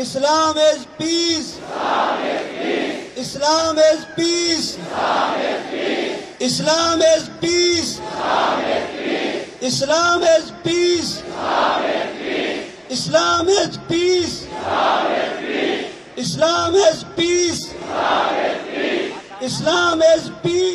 Islam is peace. Islam is peace. Islam is peace. Islam is peace. Islam is peace. Islam is peace. Islam is peace. Islam is peace.